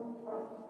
from